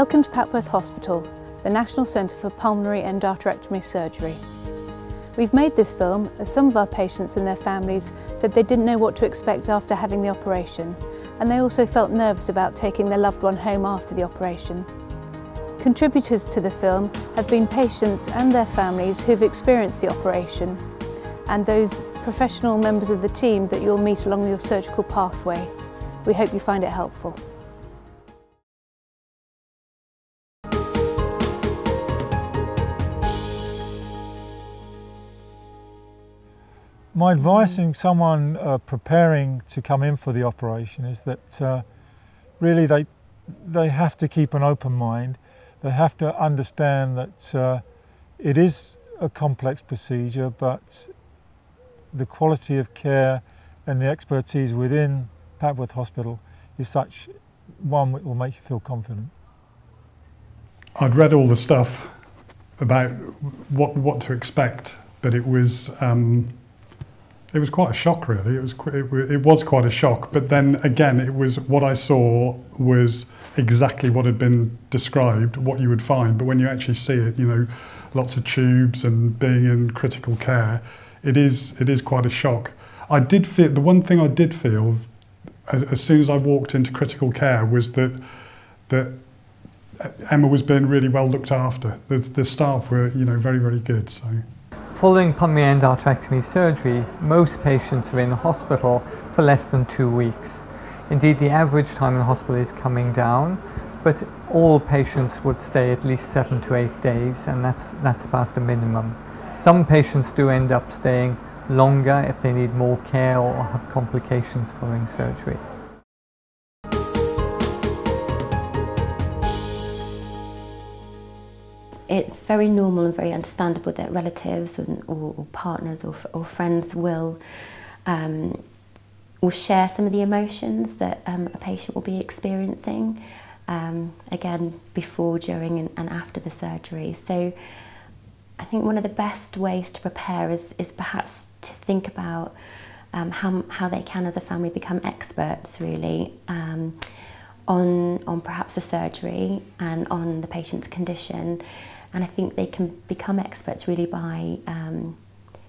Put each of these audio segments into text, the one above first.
Welcome to Papworth Hospital, the National Centre for Pulmonary Endarterectomy Surgery. We've made this film as some of our patients and their families said they didn't know what to expect after having the operation, and they also felt nervous about taking their loved one home after the operation. Contributors to the film have been patients and their families who've experienced the operation, and those professional members of the team that you'll meet along your surgical pathway. We hope you find it helpful. My advice in someone uh, preparing to come in for the operation is that uh, really they, they have to keep an open mind. They have to understand that uh, it is a complex procedure, but the quality of care and the expertise within Papworth Hospital is such one that will make you feel confident. I'd read all the stuff about what what to expect, but it was um, it was quite a shock, really. It was it, was quite a shock. But then again, it was what I saw was exactly what had been described, what you would find. But when you actually see it, you know, lots of tubes and being in critical care, it is it is quite a shock. I did feel the one thing I did feel as, as soon as I walked into critical care was that that Emma was being really well looked after. The, the staff were, you know, very very good. So. Following pulmonary endarterectomy surgery, most patients are in hospital for less than two weeks. Indeed, the average time in hospital is coming down, but all patients would stay at least seven to eight days, and that's, that's about the minimum. Some patients do end up staying longer if they need more care or have complications following surgery. It's very normal and very understandable that relatives and, or, or partners or, or friends will um, will share some of the emotions that um, a patient will be experiencing um, again before, during and, and after the surgery. So I think one of the best ways to prepare is, is perhaps to think about um, how, how they can as a family become experts really um, on, on perhaps the surgery and on the patient's condition and I think they can become experts really by um,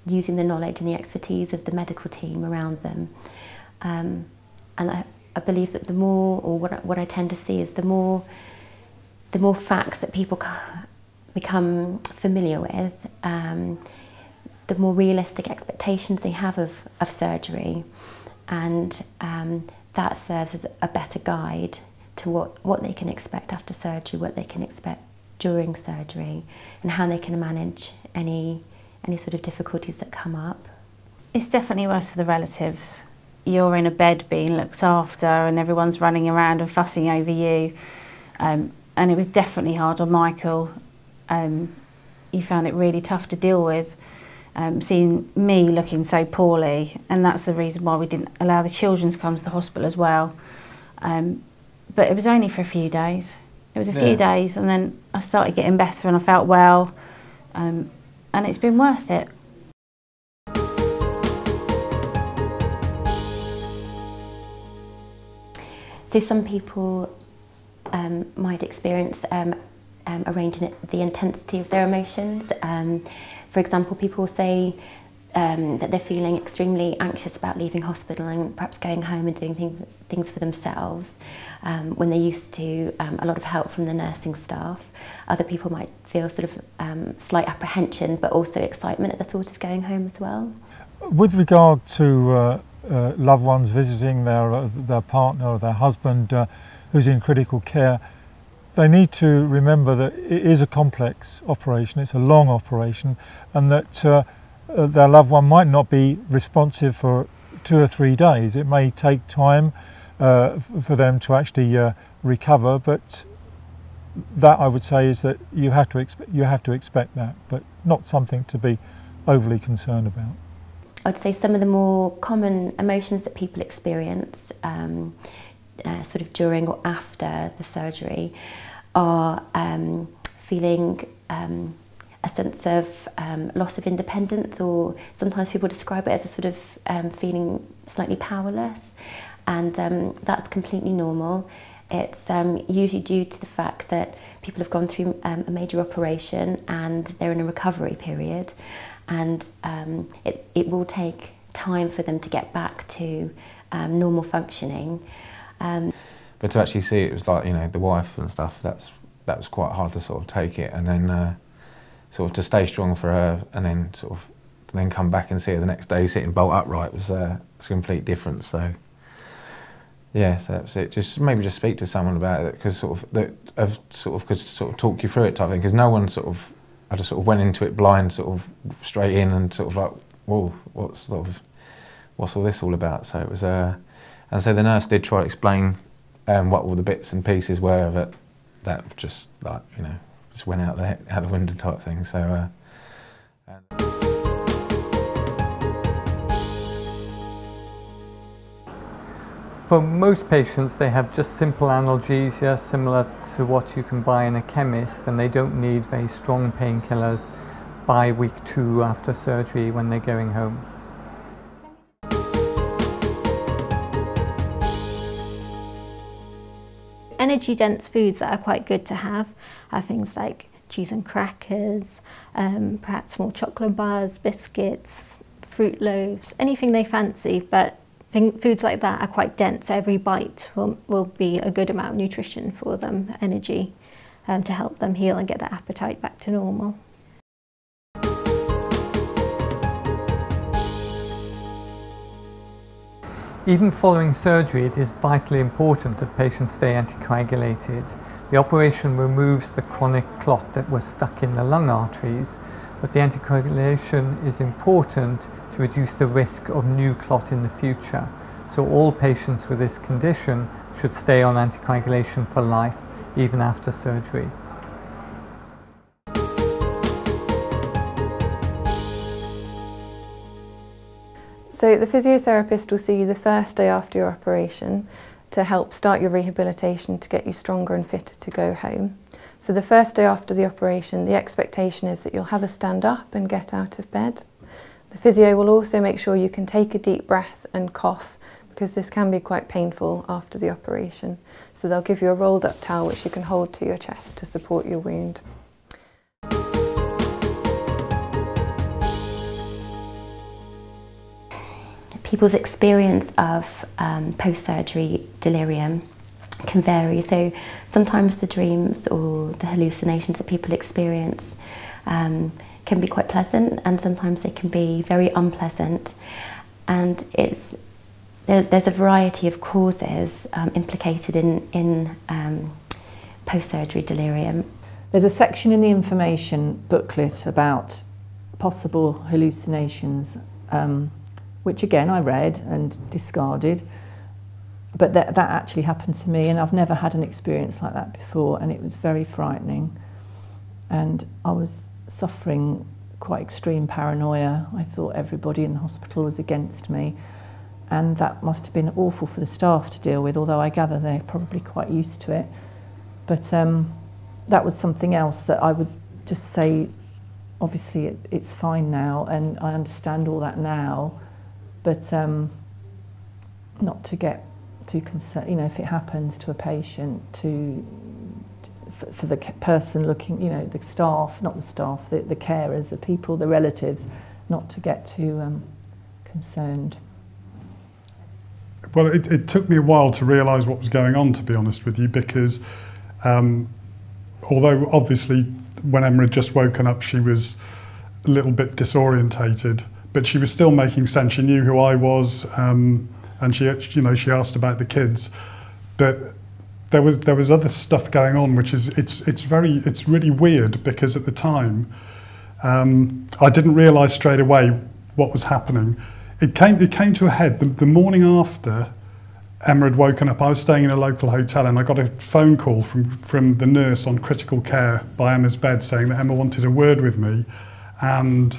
using the knowledge and the expertise of the medical team around them. Um, and I, I believe that the more, or what I, what I tend to see is the more, the more facts that people become familiar with, um, the more realistic expectations they have of, of surgery, and um, that serves as a better guide to what, what they can expect after surgery, what they can expect during surgery and how they can manage any, any sort of difficulties that come up. It's definitely worse for the relatives. You're in a bed being looked after and everyone's running around and fussing over you. Um, and it was definitely hard on Michael. Um, he found it really tough to deal with. Um, seeing me looking so poorly, and that's the reason why we didn't allow the children to come to the hospital as well. Um, but it was only for a few days. It was a few days, and then I started getting better, and I felt well, um, and it's been worth it. So some people um, might experience um, um, arranging the intensity of their emotions. Um, for example, people say um, that they're feeling extremely anxious about leaving hospital and perhaps going home and doing thing, things for themselves um, when they're used to um, a lot of help from the nursing staff. Other people might feel sort of um, slight apprehension but also excitement at the thought of going home as well. With regard to uh, uh, loved ones visiting their, uh, their partner or their husband uh, who's in critical care, they need to remember that it is a complex operation, it's a long operation, and that uh, their loved one might not be responsive for two or three days. It may take time uh, for them to actually uh, recover, but that I would say is that you have to expect you have to expect that, but not something to be overly concerned about. I'd say some of the more common emotions that people experience, um, uh, sort of during or after the surgery, are um, feeling um, a sense of um, loss of independence, or sometimes people describe it as a sort of um, feeling slightly powerless, and um, that's completely normal. It's um, usually due to the fact that people have gone through um, a major operation and they're in a recovery period and um, it, it will take time for them to get back to um, normal functioning. Um, but to actually see it was like, you know, the wife and stuff, that's that was quite hard to sort of take it and then uh, sort of to stay strong for her and then sort of then come back and see her the next day sitting bolt upright was, uh, was a complete difference. So yeah, so that's it. Just maybe just speak to someone about it because sort of that have sort of could sort of talk you through it type thing because no one sort of I just sort of went into it blind, sort of straight in and sort of like, whoa, what's sort of what's all this all about? So it was, uh, and so the nurse did try to explain um, what all the bits and pieces were of it. That just like you know just went out the out the window type thing. So. Uh, For most patients, they have just simple analgesia similar to what you can buy in a chemist, and they don't need very strong painkillers by week two after surgery when they're going home. energy dense foods that are quite good to have are things like cheese and crackers, um, perhaps small chocolate bars, biscuits, fruit loaves, anything they fancy. But foods like that are quite dense, so every bite will, will be a good amount of nutrition for them, energy um, to help them heal and get their appetite back to normal. Even following surgery, it is vitally important that patients stay anticoagulated. The operation removes the chronic clot that was stuck in the lung arteries, but the anticoagulation is important to reduce the risk of new clot in the future. So all patients with this condition should stay on anticoagulation for life, even after surgery. So the physiotherapist will see you the first day after your operation to help start your rehabilitation to get you stronger and fitter to go home. So the first day after the operation, the expectation is that you'll have a stand up and get out of bed. The physio will also make sure you can take a deep breath and cough because this can be quite painful after the operation. So they'll give you a rolled up towel which you can hold to your chest to support your wound. People's experience of um, post-surgery delirium can vary. So sometimes the dreams or the hallucinations that people experience um, can be quite pleasant and sometimes they can be very unpleasant. And it's there, there's a variety of causes um, implicated in, in um, post-surgery delirium. There's a section in the information booklet about possible hallucinations, um, which again I read and discarded. But that, that actually happened to me, and I've never had an experience like that before, and it was very frightening. And I was suffering quite extreme paranoia. I thought everybody in the hospital was against me. And that must have been awful for the staff to deal with, although I gather they're probably quite used to it. But um, that was something else that I would just say, obviously it, it's fine now, and I understand all that now, but um, not to get too concerned, you know, if it happens to a patient, to for, for the person looking, you know, the staff, not the staff, the, the carers, the people, the relatives, not to get too um, concerned. Well, it, it took me a while to realise what was going on, to be honest with you, because um, although obviously when Emma had just woken up, she was a little bit disorientated, but she was still making sense. She knew who I was, um, and she, you know, she asked about the kids, but there was there was other stuff going on, which is it's it's very it's really weird because at the time um, I didn't realise straight away what was happening. It came it came to a head the, the morning after Emma had woken up. I was staying in a local hotel and I got a phone call from from the nurse on critical care by Emma's bed saying that Emma wanted a word with me, and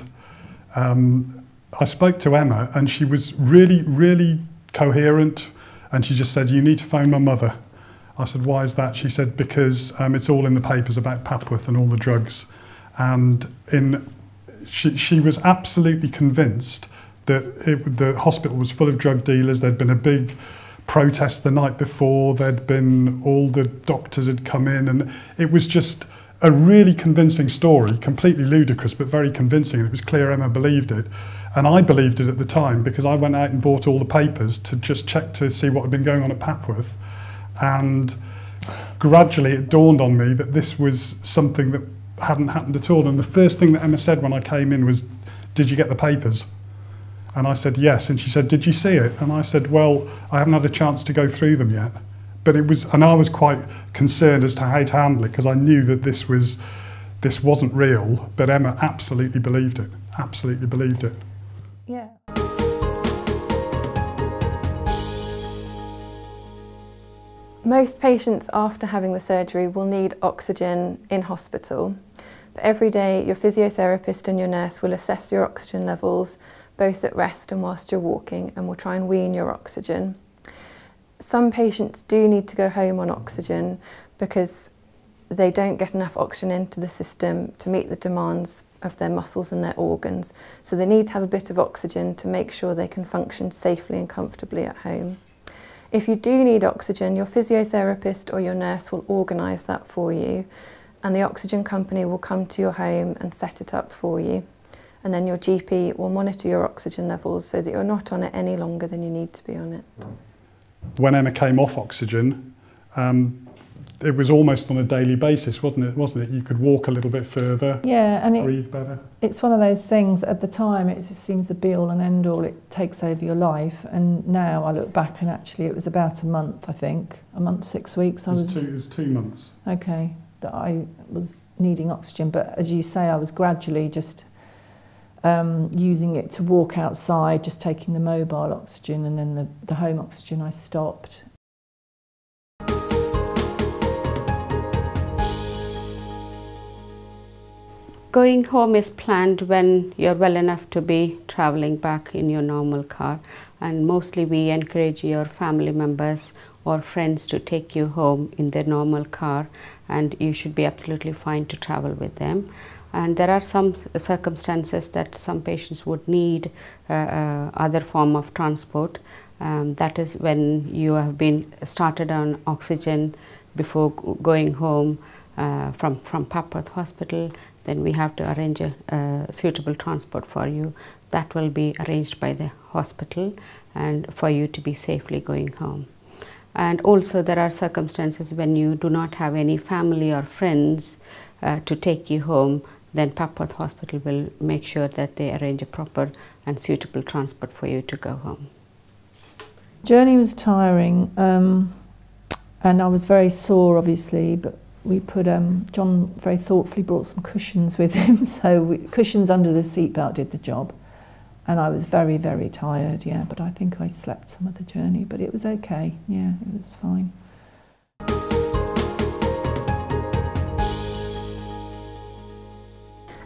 um, I spoke to Emma and she was really, really coherent. And she just said, You need to phone my mother. I said, Why is that? She said, Because um, it's all in the papers about Papworth and all the drugs. And in, she, she was absolutely convinced that it, the hospital was full of drug dealers. There'd been a big protest the night before, there'd been all the doctors had come in, and it was just. A really convincing story, completely ludicrous, but very convincing. It was clear Emma believed it. And I believed it at the time because I went out and bought all the papers to just check to see what had been going on at Papworth. And gradually it dawned on me that this was something that hadn't happened at all. And the first thing that Emma said when I came in was, Did you get the papers? And I said, Yes. And she said, Did you see it? And I said, Well, I haven't had a chance to go through them yet. But it was, and I was quite concerned as to how to handle it because I knew that this was, this wasn't real. But Emma absolutely believed it. Absolutely believed it. Yeah. Most patients after having the surgery will need oxygen in hospital. But every day your physiotherapist and your nurse will assess your oxygen levels both at rest and whilst you're walking and will try and wean your oxygen. Some patients do need to go home on oxygen because they don't get enough oxygen into the system to meet the demands of their muscles and their organs. So they need to have a bit of oxygen to make sure they can function safely and comfortably at home. If you do need oxygen, your physiotherapist or your nurse will organise that for you and the oxygen company will come to your home and set it up for you. And then your GP will monitor your oxygen levels so that you're not on it any longer than you need to be on it. when Emma came off oxygen, um, it was almost on a daily basis, wasn't it? Wasn't it? You could walk a little bit further. Yeah, and breathe it, better. It's one of those things. At the time, it just seems the be all and end all. It takes over your life. And now I look back, and actually, it was about a month. I think a month, six weeks. I it was. was two, it was two months. Okay, that I was needing oxygen, but as you say, I was gradually just um, using it to walk outside just taking the mobile oxygen and then the, the home oxygen I stopped Going home is planned when you're well enough to be traveling back in your normal car, and mostly we encourage your family members or friends to take you home in their normal car, and you should be absolutely fine to travel with them. And there are some circumstances that some patients would need uh, uh, other form of transport. Um, that is when you have been started on oxygen before going home uh, from from Papworth Hospital then we have to arrange a suitable transport for you. That will be arranged by the hospital and for you to be safely going home. And also, there are circumstances when you do not have any family or friends uh, to take you home, then Papworth Hospital will make sure that they arrange a proper and suitable transport for you to go home. Journey was tiring, um, and I was very sore, obviously. But we put um, John very thoughtfully brought some cushions with him, so we, cushions under the seatbelt did the job. And I was very, very tired, yeah. But I think I slept some of the journey, but it was okay. Yeah, it was fine.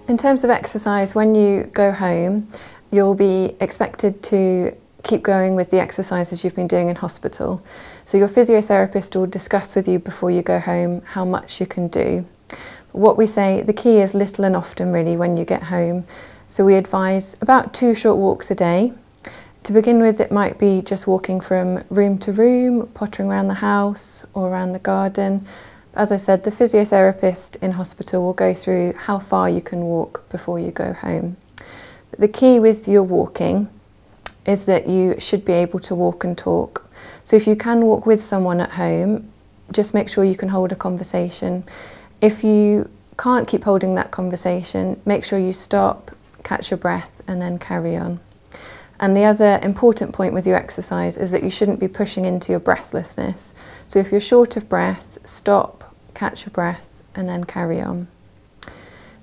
In terms of exercise, when you go home, you'll be expected to keep going with the exercises you've been doing in hospital. So your physiotherapist will discuss with you before you go home how much you can do. What we say, the key is little and often really when you get home. So we advise about two short walks a day. To begin with, it might be just walking from room to room, pottering around the house or around the garden. As I said, the physiotherapist in hospital will go through how far you can walk before you go home. But the key with your walking is that you should be able to walk and talk. So if you can walk with someone at home, just make sure you can hold a conversation. If you can't keep holding that conversation, make sure you stop, catch your breath, and then carry on. And the other important point with your exercise is that you shouldn't be pushing into your breathlessness. So if you're short of breath, stop, catch your breath, and then carry on.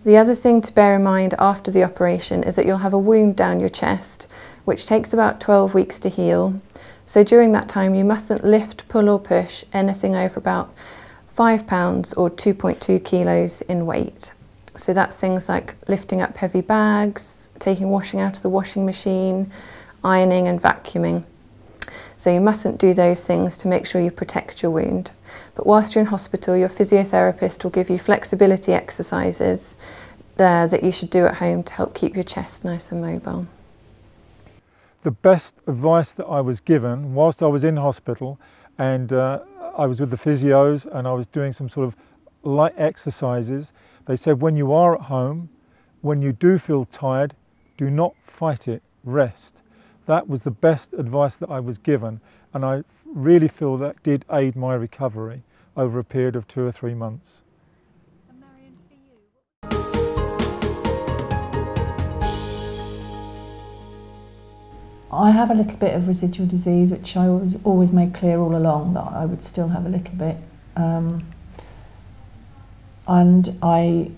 The other thing to bear in mind after the operation is that you'll have a wound down your chest, which takes about 12 weeks to heal. So during that time, you mustn't lift, pull, or push anything over about five pounds or 2.2 kilos in weight. So that's things like lifting up heavy bags, taking washing out of the washing machine, ironing and vacuuming. So you mustn't do those things to make sure you protect your wound. But whilst you're in hospital, your physiotherapist will give you flexibility exercises there that you should do at home to help keep your chest nice and mobile. the best advice that I was given whilst I was in hospital and uh, I was with the physios and I was doing some sort of light exercises. They said when you are at home, when you do feel tired, do not fight it, rest. That was the best advice that I was given and I really feel that did aid my recovery over a period of two or three months. I have a little bit of residual disease, which I always, always made clear all along that I would still have a little bit. Um, and I,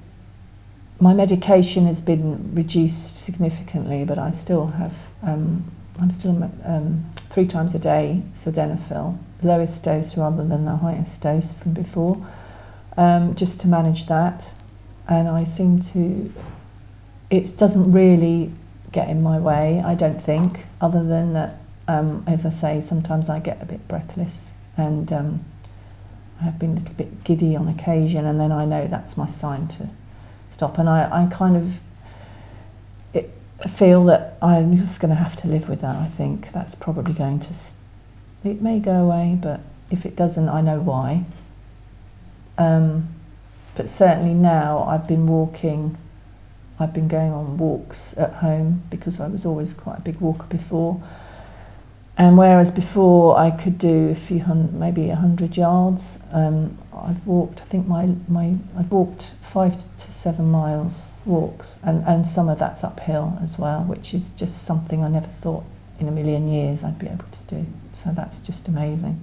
my medication has been reduced significantly, but I still have, um, I'm still um, three times a day sildenafil, lowest dose rather than the highest dose from before, um, just to manage that. And I seem to, it doesn't really get in my way, I don't think, other than that, um, as I say, sometimes I get a bit breathless and um, I have been a little bit giddy on occasion, and then I know that's my sign to stop. And I, I kind of feel that I'm just going to have to live with that. I think that's probably going to, it may go away, but if it doesn't, I know why. Um, but certainly now I've been walking I've been going on walks at home because I was always quite a big walker before. And whereas before I could do a few hundred, maybe a hundred yards, um, I've walked. I think my my I've walked five to seven miles walks, and and some of that's uphill as well, which is just something I never thought in a million years I'd be able to do. So that's just amazing.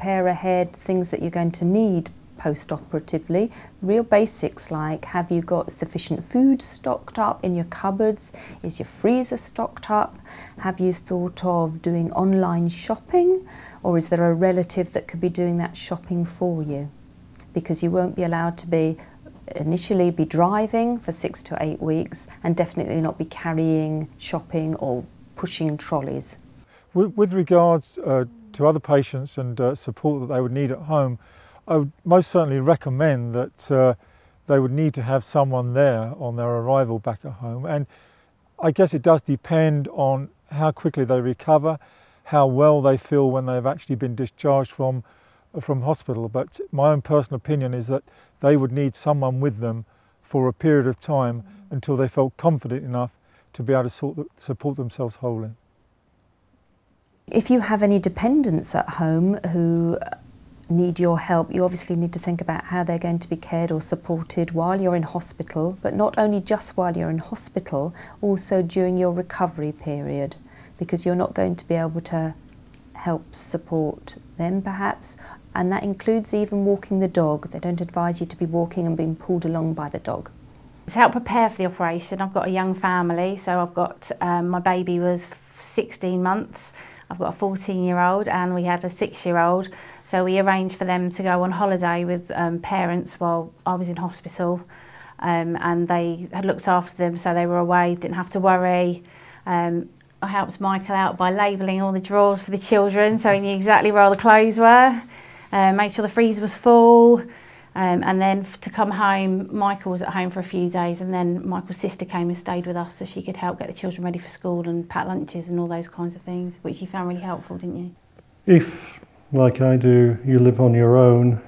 prepare ahead things that you're going to need post-operatively. Real basics like have you got sufficient food stocked up in your cupboards? Is your freezer stocked up? Have you thought of doing online shopping? Or is there a relative that could be doing that shopping for you? Because you won't be allowed to be initially be driving for six to eight weeks and definitely not be carrying shopping or pushing trolleys. With, with regards uh, to other patients and uh, support that they would need at home, I would most certainly recommend that uh, they would need to have someone there on their arrival back at home. And I guess it does depend on how quickly they recover, how well they feel when they've actually been discharged from, from hospital. But my own personal opinion is that they would need someone with them for a period of time until they felt confident enough to be able to sort, support themselves wholly. If you have any dependents at home who need your help, you obviously need to think about how they're going to be cared or supported while you're in hospital, but not only just while you're in hospital, also during your recovery period, because you're not going to be able to help support them perhaps, and that includes even walking the dog. They don't advise you to be walking and being pulled along by the dog. To help prepare for the operation, I've got a young family, so I've got um, my baby was 16 months I've got a 14 year old and we had a six year old. So we arranged for them to go on holiday with um, parents while I was in hospital. Um, and they had looked after them so they were away, didn't have to worry. Um, I helped Michael out by labelling all the drawers for the children so he knew exactly where all the clothes were. Uh, made sure the freezer was full, Um, and then to come home, Michael was at home for a few days, and then Michael's sister came and stayed with us so she could help get the children ready for school and pack lunches and all those kinds of things, which you found really helpful, didn't you? If, like I do, you live on your own,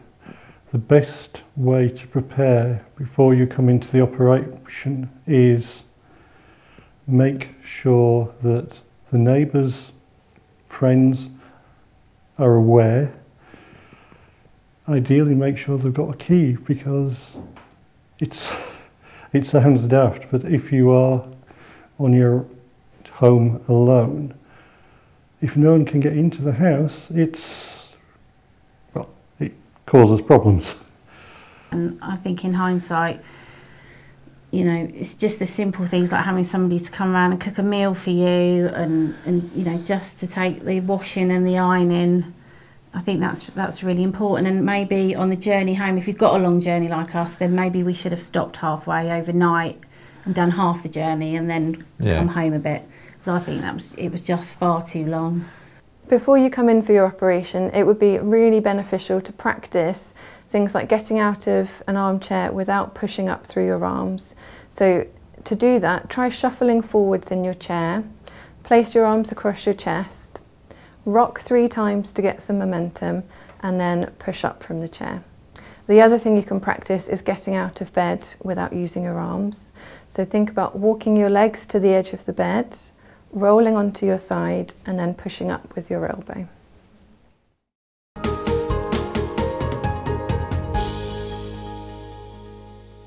the best way to prepare before you come into the operation is make sure that the neighbours, friends are aware ideally make sure they've got a key because it's it sounds daft, but if you are on your home alone, if no one can get into the house, it's well, it causes problems. And I think in hindsight, you know, it's just the simple things like having somebody to come around and cook a meal for you and, and you know, just to take the washing and the ironing I think that's that's really important. And maybe on the journey home, if you've got a long journey like us, then maybe we should have stopped halfway overnight and done half the journey and then yeah. come home a bit. Because I think that was it was just far too long. Before you come in for your operation, it would be really beneficial to practice Things like getting out of an armchair without pushing up through your arms. So to do that, try shuffling forwards in your chair, place your arms across your chest, rock three times to get some momentum, and then push up from the chair. The other thing you can practice is getting out of bed without using your arms. So think about walking your legs to the edge of the bed, rolling onto your side, and then pushing up with your elbow.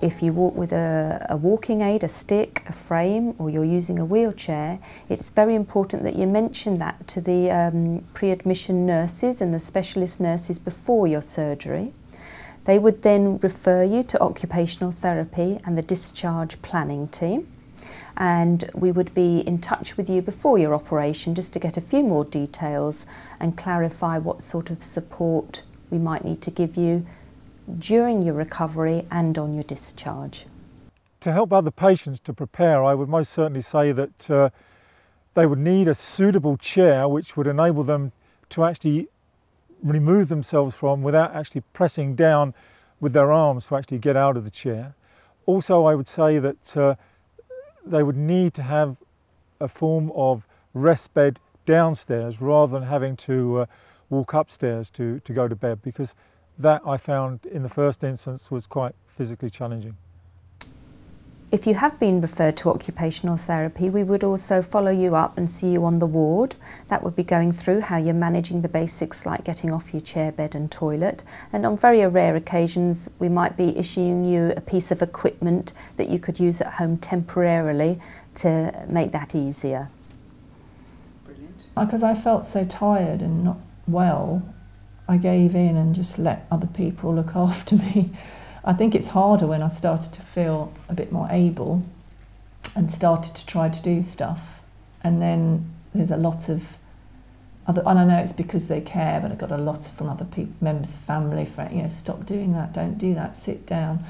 If you walk with a, a, walking aid, a stick, a frame, or you're using a wheelchair, it's very important that you mention that to the um, pre-admission nurses and the specialist nurses before your surgery. They would then refer you to occupational therapy and the discharge planning team. And we would be in touch with you before your operation just to get a few more details and clarify what sort of support we might need to give you during your recovery and on your discharge. To help other patients to prepare, I would most certainly say that uh, they would need a suitable chair which would enable them to actually remove themselves from without actually pressing down with their arms to actually get out of the chair. Also, I would say that uh, they would need to have a form of rest bed downstairs rather than having to uh, walk upstairs to, to go to bed because that I found in the first instance was quite physically challenging. If you have been referred to occupational therapy, we would also follow you up and see you on the ward. That would be going through how you're managing the basics like getting off your chair, bed and toilet. And on very rare occasions, we might be issuing you a piece of equipment that you could use at home temporarily to make that easier. Brilliant. Because I felt so tired and not well, I gave in and just let other people look after me. I think it's harder when I started to feel a bit more able and started to try to do stuff. And then there's a lot of other, and I know it's because they care, but I got a lot from other people, members of family, friends, you know, stop doing that, don't do that, sit down,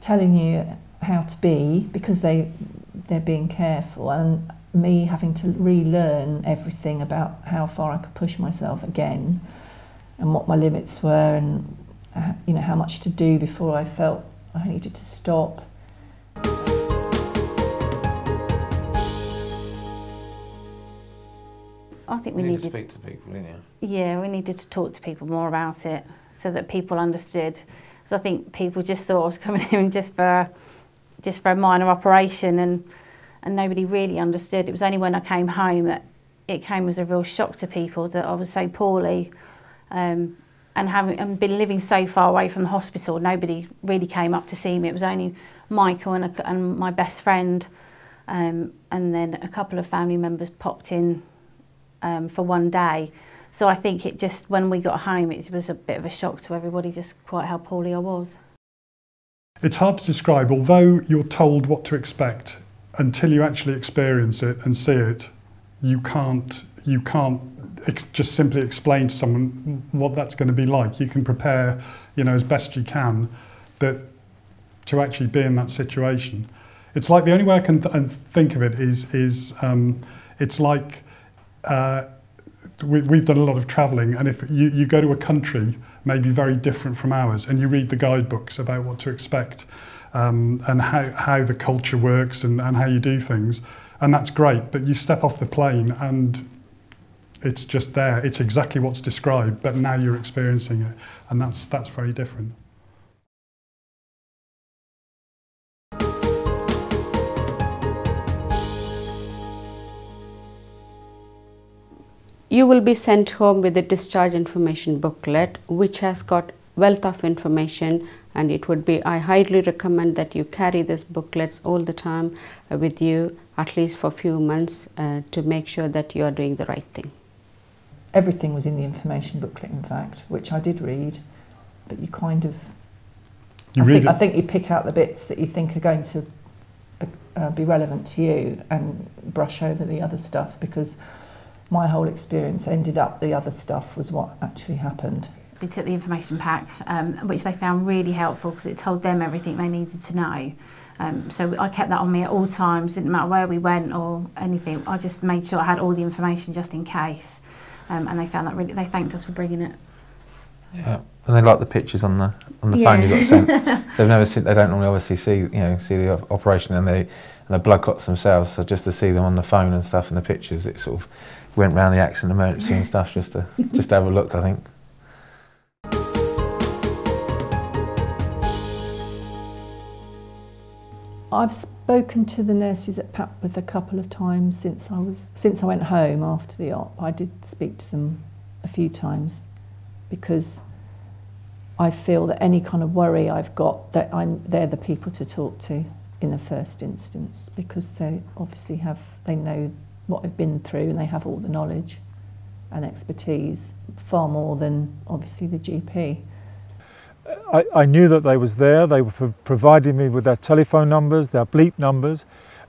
telling you how to be because they they're being careful and me having to relearn everything about how far I could push myself again and what my limits were and uh, you know how much to do before I felt I needed to stop. I think we you need needed to speak to people, didn't you? Yeah, we needed to talk to people more about it so that people understood. Because I think people just thought I was coming in just for just for a minor operation, and and nobody really understood. It was only when I came home that it came as a real shock to people that I was so poorly. Um, and having and been living so far away from the hospital, nobody really came up to see me. It was only Michael and, a, and my best friend, um, and then a couple of family members popped in um, for one day. So I think it just when we got home, it was a bit of a shock to everybody, just quite how poorly I was. It's hard to describe, although you're told what to expect until you actually experience it and see it, you can't you can't just simply explain to someone what that's going to be like. You can prepare, you know, as best you can, but to actually be in that situation, it's like the only way I can th think of it is is um, it's like uh, we, we've done a lot of travelling, and if you, you go to a country maybe very different from ours, and you read the guidebooks about what to expect um, and how how the culture works and, and how you do things, and that's great. But you step off the plane and it's just there. It's exactly what's described, but now you're experiencing it, and that's that's very different. You will be sent home with a discharge information booklet, which has got wealth of information and it would be I highly recommend that you carry these booklets all the time with you at least for a few months uh, to make sure that you are doing the right thing everything was in the information booklet, in fact, which I did read, but you kind of. You I, read think, it. I think you pick out the bits that you think are going to uh, be relevant to you and brush over the other stuff because my whole experience ended up the other stuff was what actually happened. We took the information pack, um, which they found really helpful because it told them everything they needed to know. Um, so I kept that on me at all times, didn't matter where we went or anything. I just made sure I had all the information just in case um, and they found that really they thanked us for bringing it. Yeah, And they like the pictures on the on the Yeah. phone you got sent. so they've never seen, they don't normally obviously see you know see the operation and they and the blood clots themselves. So just to see them on the phone and stuff and the pictures, it sort of went round the accident emergency and stuff just to just to have a look. I think. I've spoken to the nurses at Papworth a couple of times since I was since I went home after the op. I did speak to them a few times because I feel that any kind of worry I've got that I'm, they're the people to talk to in the first instance because they obviously have they know what I've been through and they have all the knowledge and expertise far more than obviously the GP. I, I knew that they was there. They were pro- providing me with their telephone numbers, their bleep numbers,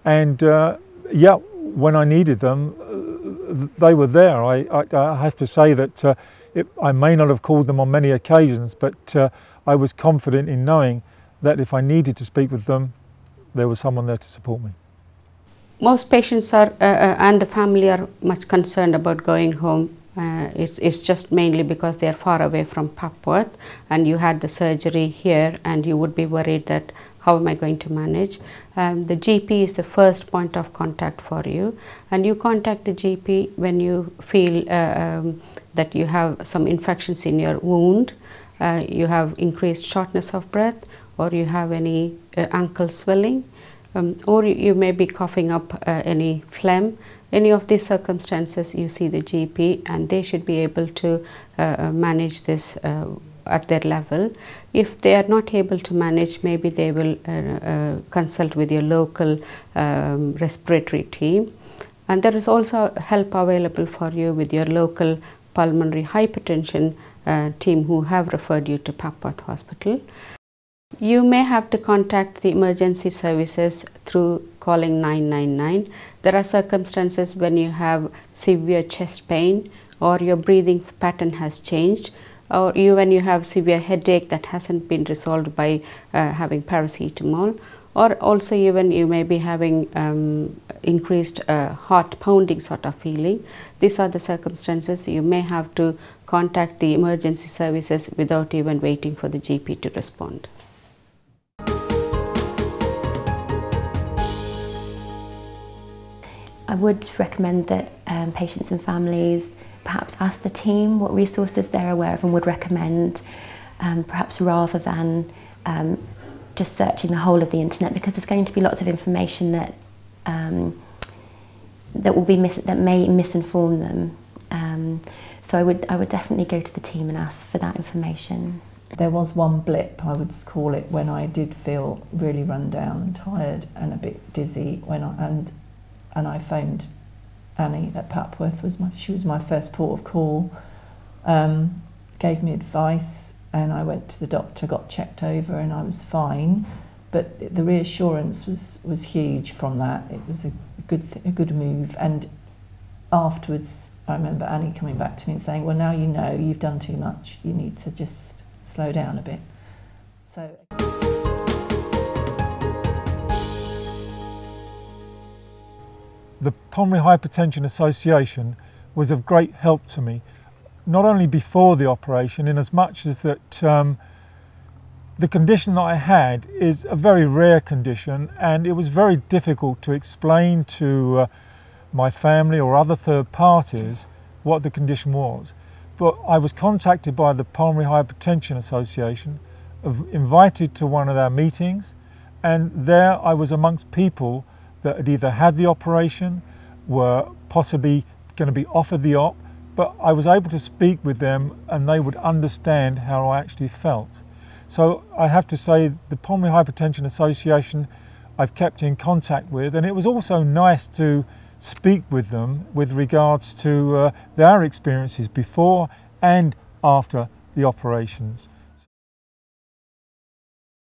and uh, yeah, when I needed them, uh, they were there. I, I, I have to say that uh, it, I may not have called them on many occasions, but uh, I was confident in knowing that if I needed to speak with them, there was someone there to support me. Most patients are uh, uh, and the family are much concerned about going home. Uh, it's, it's just mainly because they are far away from Papworth and you had the surgery here and you would be worried that how am I going to manage. Um, the GP is the first point of contact for you and you contact the GP when you feel uh, um, that you have some infections in your wound, uh, you have increased shortness of breath or you have any uh, ankle swelling um, or you, you may be coughing up uh, any phlegm. Any of these circumstances, you see the GP, and they should be able to uh, uh, manage this uh, at their level. If they are not able to manage, maybe they will uh, uh, consult with your local um, respiratory team. And there is also help available for you with your local pulmonary hypertension uh, team who have referred you to Papworth Hospital. You may have to contact the emergency services through calling 999. There are circumstances when you have severe chest pain or your breathing pattern has changed or when you have severe headache that hasn't been resolved by uh, having paracetamol or also even you may be having um, increased uh, heart pounding sort of feeling. These are the circumstances you may have to contact the emergency services without even waiting for the GP to respond. I would recommend that um, patients and families perhaps ask the team what resources they're aware of and would recommend, um, perhaps rather than um, just searching the whole of the internet because there's going to be lots of information that um, that will be mis- that may misinform them. Um, so I would I would definitely go to the team and ask for that information. There was one blip, I would call it, when I did feel really run down and tired and a bit dizzy. When I, and and I phoned Annie at Papworth. Was my she was my first port of call. Um, gave me advice, and I went to the doctor, got checked over, and I was fine. But the reassurance was was huge from that. It was a good a good move. And afterwards, I remember Annie coming back to me and saying, "Well, now you know you've done too much. You need to just slow down a bit." So. The Pulmonary Hypertension Association was of great help to me, not only before the operation, in as much as that um, the condition that I had is a very rare condition, and it was very difficult to explain to uh, my family or other third parties what the condition was. But I was contacted by the Pulmonary Hypertension Association, invited to one of their meetings, and there I was amongst people that had either had the operation, were possibly going to be offered the op, but I was able to speak with them and they would understand how I actually felt. So I have to say the Pulmonary Hypertension Association I've kept in contact with, and it was also nice to speak with them with regards to uh, their experiences before and after the operations.